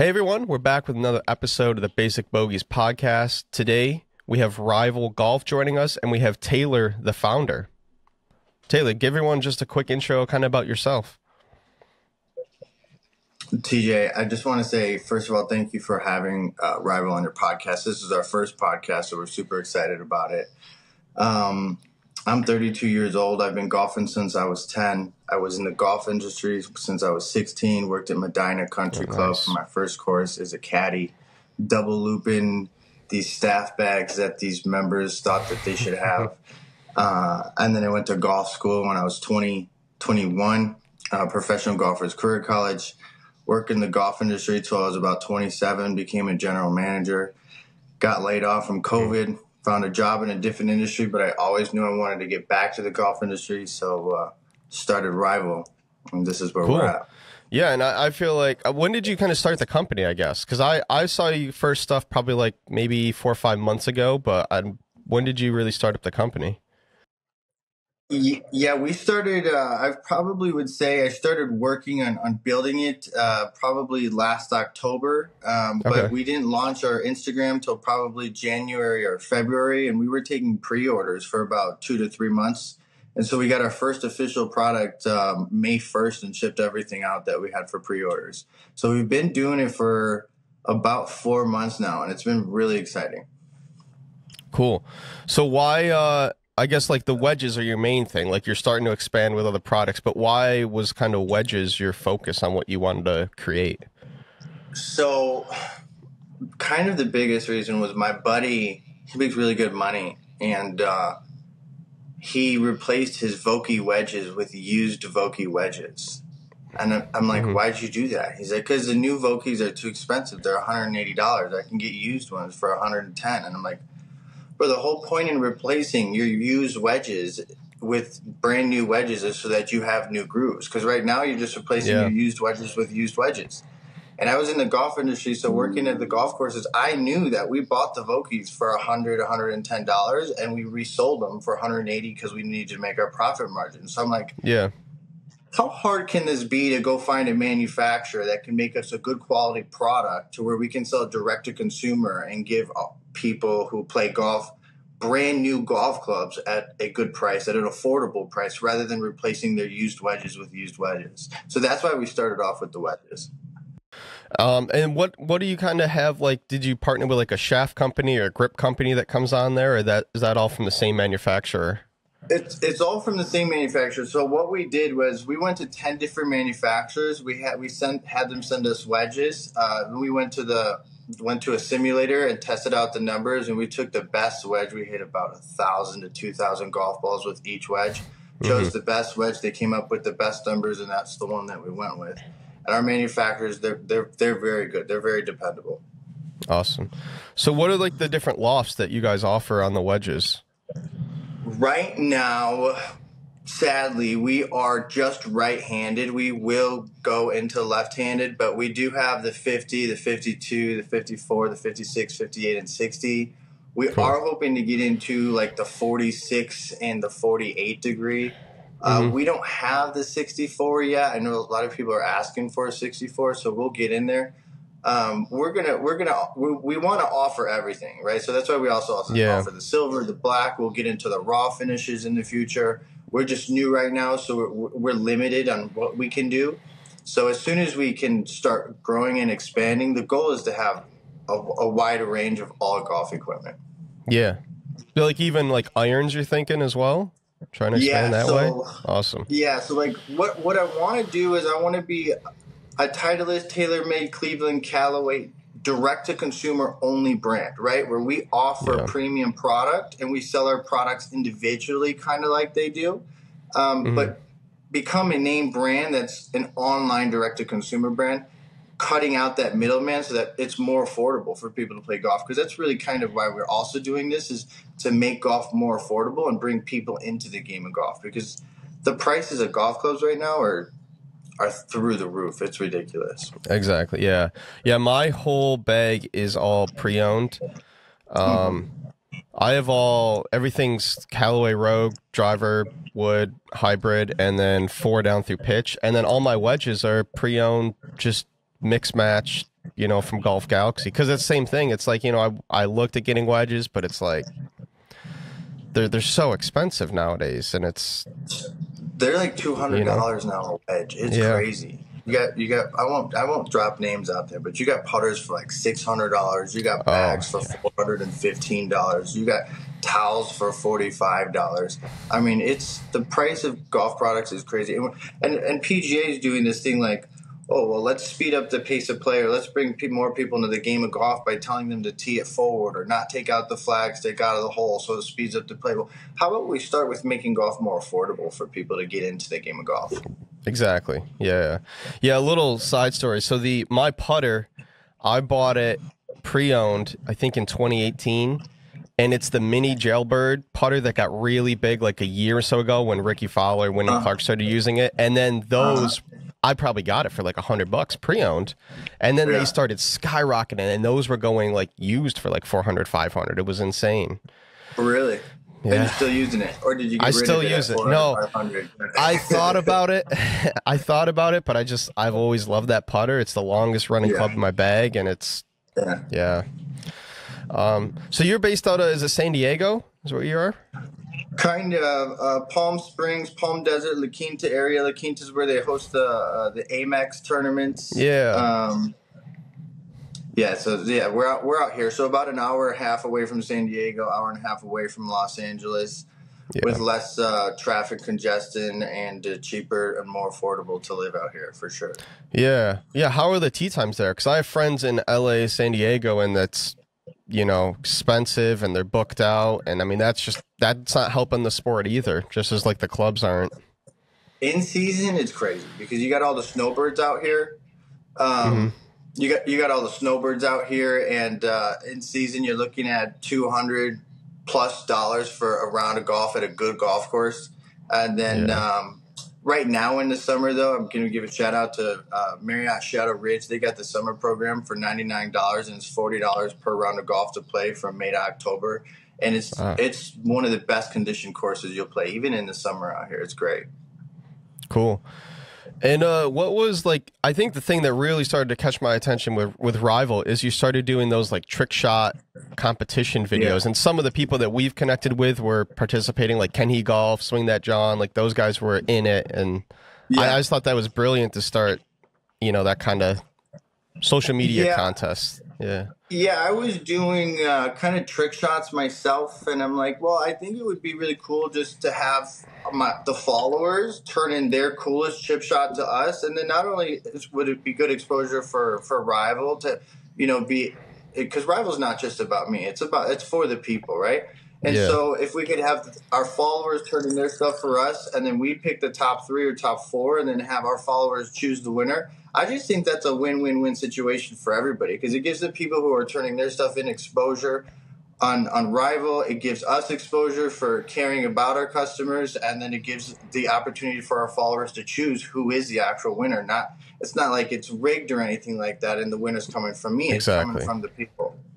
Hey everyone, we're back with another episode of the Basic Bogeys podcast. Today we have RIVL Golf joining us and we have Taylor, the founder. Taylor, give everyone just a quick intro kind of about yourself. TJ, I just want to say, first of all, thank you for having uh, RIVL on your podcast. This is our first podcast, so we're super excited about it. Um, I'm 32 years old. I've been golfing since I was 10. I was in the golf industry since I was 16. Worked at Medina Country oh, Club for my first course as a caddy, double looping these staff bags that these members thought that they should have. uh, and then I went to golf school when I was 20, 21, uh, professional golfers career college. Worked in the golf industry until I was about 27. Became a general manager. Got laid off from COVID found a job in a different industry, but I always knew I wanted to get back to the golf industry. So uh, started RIVL, and this is where cool. we're at. Yeah, and I, I, feel like uh, when did you kind of start the company? I guess because I I saw you first stuff probably like maybe four or five months ago, but I, when did you really start up the company? Yeah, we started. Uh, I probably would say I started working on, on building it uh, probably last October, um, but okay. we didn't launch our Instagram till probably January or February, and we were taking pre-orders for about two to three months, and so we got our first official product um, May first and shipped everything out that we had for pre-orders. So we've been doing it for about four months now, and it's been really exciting. Cool. So why? Uh I guess like the wedges are your main thing. Like you're starting to expand with other products, but why was kind of wedges your focus on what you wanted to create? So, kind of the biggest reason was my buddy. He makes really good money, and uh, he replaced his Vokey wedges with used Vokey wedges. And I'm like, mm-hmm. why'd you do that? He's like, because the new Vokeys are too expensive. They're $180. I can get used ones for 110 And I'm like, but the whole point in replacing your used wedges with brand new wedges is so that you have new grooves. Because right now you're just replacing yeah. your used wedges with used wedges. And I was in the golf industry, so working at the golf courses, I knew that we bought the Vokeys for 100 $110 and we resold them for 180 because we needed to make our profit margin. So I'm like, yeah. How hard can this be to go find a manufacturer that can make us a good quality product to where we can sell direct to consumer and give uh, people who play golf brand new golf clubs at a good price, at an affordable price, rather than replacing their used wedges with used wedges. So that's why we started off with the wedges. Um, and what what do you kind of have like? Did you partner with like a shaft company or a grip company that comes on there, or that is that all from the same manufacturer? It's it's all from the same manufacturer. So what we did was we went to ten different manufacturers. We had we sent had them send us wedges. Uh, we went to the went to a simulator and tested out the numbers, and we took the best wedge. We hit about a thousand to two thousand golf balls with each wedge. Chose mm-hmm. the best wedge. They came up with the best numbers, and that's the one that we went with. And our manufacturers, they're they're they're very good. They're very dependable. Awesome. So, what are like the different lofts that you guys offer on the wedges? Right now, sadly, we are just right handed. We will go into left handed, but we do have the 50, the 52, the 54, the 56, 58, and 60. We cool. are hoping to get into like the 46 and the 48 degree. Uh, mm-hmm. we don't have the 64 yet. I know a lot of people are asking for a 64, so we'll get in there. Um, we're gonna we're gonna we, we want to offer everything, right? So that's why we also, also yeah. offer the silver, the black. We'll get into the raw finishes in the future we're just new right now, so we're, we're limited on what we can do. So as soon as we can start growing and expanding, the goal is to have a, a wider range of all golf equipment. Yeah, like even like irons, you're thinking as well. Trying to expand yeah, that so, way. Awesome. Yeah. So like, what what I want to do is I want to be a Titleist, TaylorMade, Cleveland, Callaway direct to consumer only brand, right? Where we offer yeah. premium product and we sell our products individually, kind of like they do. Um, mm-hmm. But become a name brand that's an online direct to consumer brand, cutting out that middleman so that it's more affordable for people to play golf. Because that's really kind of why we're also doing this is to make golf more affordable and bring people into the game of golf. Because the prices of golf clubs right now are are through the roof. It's ridiculous. Exactly. Yeah. Yeah. My whole bag is all pre-owned. Um, I have all everything's Callaway Rogue, driver, wood, hybrid, and then four down through pitch, and then all my wedges are pre-owned, just mix match. you know, from Golf Galaxy because it's the same thing. It's like you know, I I looked at getting wedges, but it's like they're they're so expensive nowadays, and it's they're like two hundred dollars you know? now a wedge. It's yeah. crazy. You got you got I won't I won't drop names out there, but you got putters for like six hundred dollars. You got oh, bags oh, for four hundred and fifteen dollars. You got towels for forty five dollars. I mean, it's the price of golf products is crazy, and and, and PGA is doing this thing like oh well let's speed up the pace of play or let's bring more people into the game of golf by telling them to tee it forward or not take out the flags take out of the hole so it speeds up the play. Well how about we start with making golf more affordable for people to get into the game of golf? Exactly. Yeah yeah. A little side story. So the my putter i bought it pre-owned i think in 2018 and it's the mini jailbird putter that got really big like a year or so ago when Rickie Fowler, Wyndham uh, Clark started using it, and then those uh, I probably got it for like a hundred bucks pre-owned. And then yeah. they started skyrocketing and those were going like used for like 400, 500. It was insane. Really? Yeah. And you're still using it, or did you? I still use it. No, I thought about it. I thought about it, but I just I've always loved that putter. It's the longest running yeah. club in my bag, and it's yeah. yeah. Um, so you're based out of is it San Diego? Is where you are? Kind of uh, Palm Springs, Palm Desert, La Quinta area. La Quinta is where they host the uh, the Amex tournaments. Yeah. Um, yeah. So yeah, we're out we're out here. So about an hour and a half away from San Diego, hour and a half away from Los Angeles. Yeah. With less uh, traffic congestion and uh, cheaper and more affordable to live out here for sure. Yeah, yeah. How are the tee times there? Because I have friends in LA, San Diego, and that's you know expensive and they're booked out and i mean that's just that's not helping the sport either just as like the clubs aren't in season it's crazy because you got all the snowbirds out here um, mm-hmm. you got you got all the snowbirds out here and uh, in season you're looking at 200 plus dollars for a round of golf at a good golf course and then yeah. um, right now in the summer though i'm going to give a shout out to uh, marriott shadow ridge. They got the summer program for $99 and it's $40 per round of golf to play from may to october. And it's wow. it's one of the best conditioned courses you'll play even in the summer out here. It's great. Cool and uh, what was like? I think the thing that really started to catch my attention with with RIVL is you started doing those like trick shot competition videos, yeah. and some of the people that we've connected with were participating, like Ken He Golf, Swing That John, like those guys were in it, and yeah. I, I, just thought that was brilliant to start, you know, that kind of social media yeah. contest. Yeah. Yeah, I was doing uh, kind of trick shots myself, and I'm like, well, I think it would be really cool just to have my, the followers turn in their coolest chip shot to us, and then not only would it be good exposure for for RIVL to, you know, be because RIVL's not just about me; it's about it's for the people, right? And yeah. so if we could have our followers turning their stuff for us, and then we pick the top three or top four, and then have our followers choose the winner I just think that's a win-win-win situation for everybody because it gives the people who are turning their stuff in exposure on on RIVL it gives us exposure for caring about our customers and then it gives the opportunity for our followers to choose who is the actual winner not it's not like it's rigged or anything like that and the winner's coming from me exactly. it's coming from the people